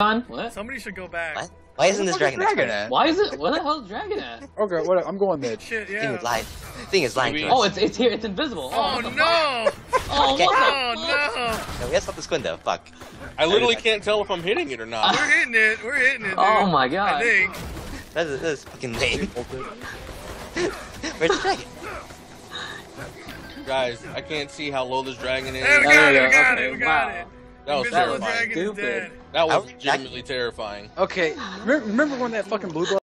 on? What? Somebody should go back. What? Why isn't this dragon? dragon at? Why is it? Where the hell is dragon at? Okay, what, I'm going there. Shit, Thing yeah. is lying. Thing is lying to us. Oh, it's it's here. It's invisible. Oh what the fuck? no! Oh, Okay. what Oh the fuck? no! No, we gotta stop this window. Fuck. I literally can't tell if I'm hitting it or not. We're hitting it. We're hitting it. Oh dude. Oh my I god. think. That is, that is fucking lame. Where's the dragon? Guys, I can't see how low this dragon is. Hey, we There got we it. We got Okay, it. We got wow. it. That was terrifying. dragon is Stupid. dead. That was How- legitimately terrifying. Okay, remember, remember when that fucking blue blood